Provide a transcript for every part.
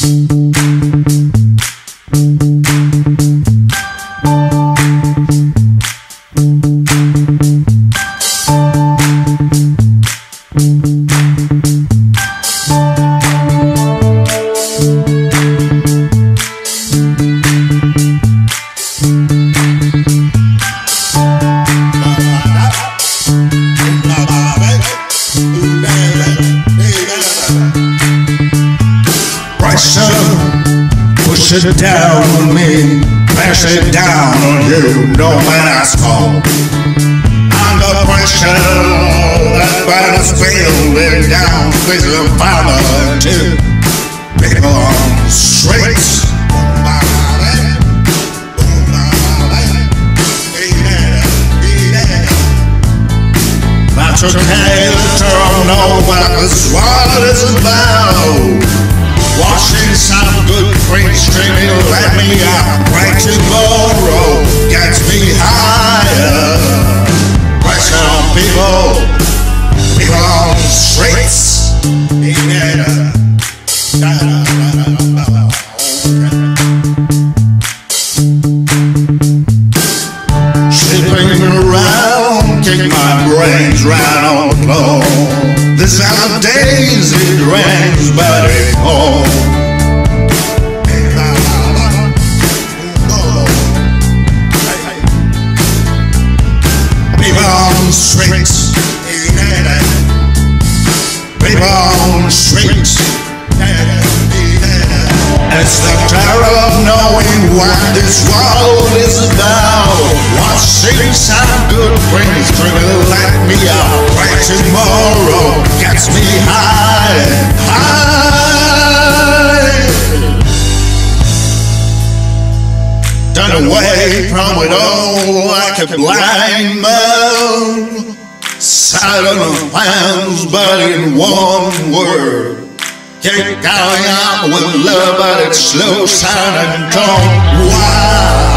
Thank you. Push it down on me, press it down on you, no man has fault. Under pressure, that banner's building down, with a father to people on streets. That's okay, to know what this world about. Washing some good cream streaming, let me out. Right tomorrow gets me higher. Pressure on people, people on the streets. Slipping around, kick my brains on the floor. This days it rains, but pours. streets. People streets. It's the terror of knowing what this world is about. What seems sound good brings through let me out. Right tomorrow Turn away from it all like a blind man. Silent of plans, but in one word. Keep going on with love, but it's slow, silent tone. Why?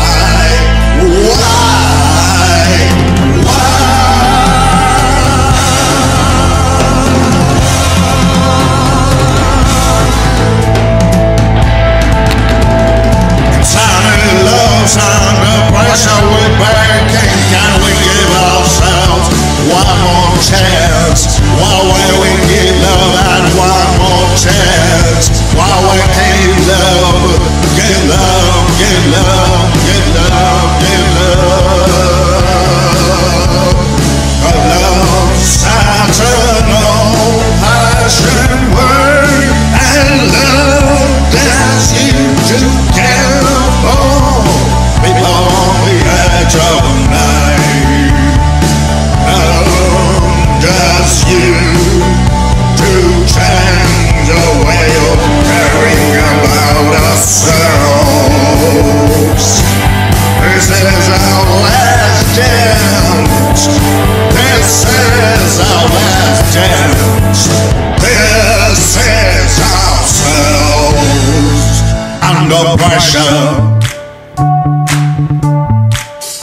Under pressure.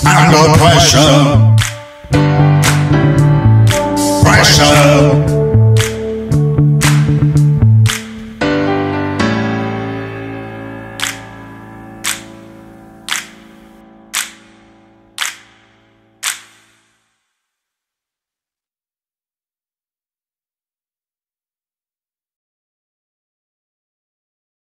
Under pressure.